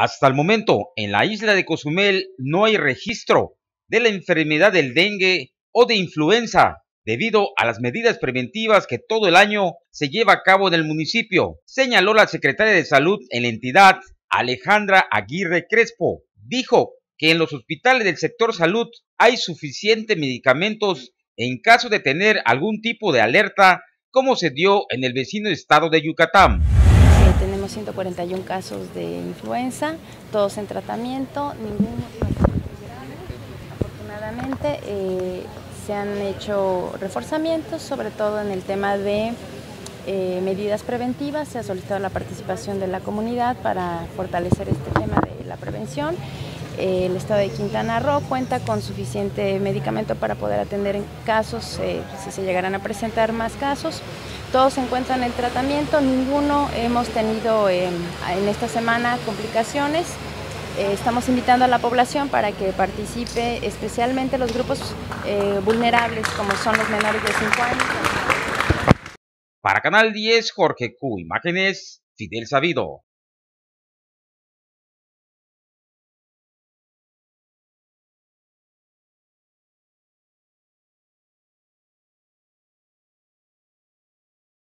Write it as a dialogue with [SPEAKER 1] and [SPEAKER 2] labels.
[SPEAKER 1] Hasta el momento, en la isla de Cozumel no hay registro de la enfermedad del dengue o de influenza debido a las medidas preventivas que todo el año se lleva a cabo en el municipio, señaló la secretaria de salud en la entidad, Alejandra Aguirre Crespo. Dijo que en los hospitales del sector salud hay suficientes medicamentos en caso de tener algún tipo de alerta, como se dio en el vecino estado de Yucatán.
[SPEAKER 2] Tenemos 141 casos de influenza, todos en tratamiento, ninguno Afortunadamente eh, se han hecho reforzamientos, sobre todo en el tema de eh, medidas preventivas. Se ha solicitado la participación de la comunidad para fortalecer este tema de la prevención. el estado de Quintana Roo cuenta con suficiente medicamento para poder atender en casos, eh, si se llegaran a presentar más casos. Todos se encuentran en tratamiento, ninguno hemos tenido en esta semana complicaciones. Eh, estamos invitando a la población para que participe, especialmente los grupos eh, vulnerables, como son los menores de 5 años.
[SPEAKER 1] Para Canal 10, Jorge Q. Imágenes, Fidel Sabido.